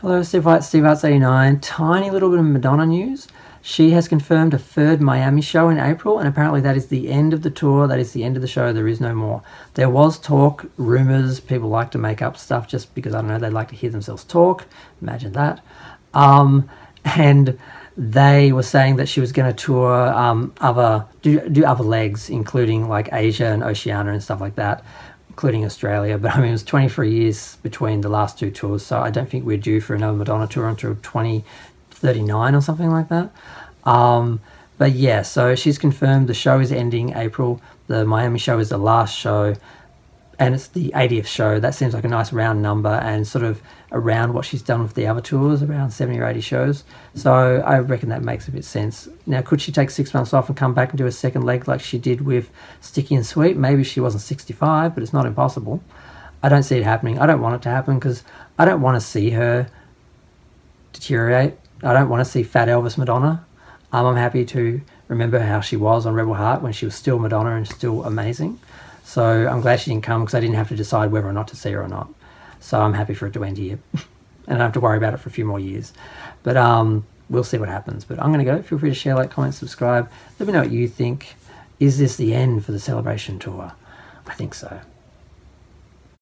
Hello, Steve White, Steve Arts 89. Tiny little bit of Madonna news. She has confirmed a third Miami show in April, and apparently that is the end of the tour. That is the end of the show. There is no more. There was talk, rumors. People like to make up stuff just because I don't know. They like to hear themselves talk. Imagine that. Um, and they were saying that she was going to tour um, other do, do other legs, including like Asia and Oceania and stuff like that including Australia. But I mean, it was 23 years between the last two tours, so I don't think we're due for another Madonna tour until 2039 or something like that. Um, but yeah, so she's confirmed the show is ending April. The Miami show is the last show and it's the 80th show. That seems like a nice round number and sort of around what she's done with the other tours, around 70 or 80 shows. So I reckon that makes a bit sense. Now, could she take six months off and come back and do a second leg like she did with Sticky and Sweet? Maybe she wasn't 65, but it's not impossible. I don't see it happening. I don't want it to happen because I don't want to see her deteriorate. I don't want to see fat Elvis Madonna. Um, I'm happy to remember how she was on Rebel Heart when she was still Madonna and still amazing. So I'm glad she didn't come because I didn't have to decide whether or not to see her or not. So I'm happy for it to end here. and I don't have to worry about it for a few more years. But um, we'll see what happens. But I'm going to go. Feel free to share, like, comment, subscribe. Let me know what you think. Is this the end for the celebration tour? I think so.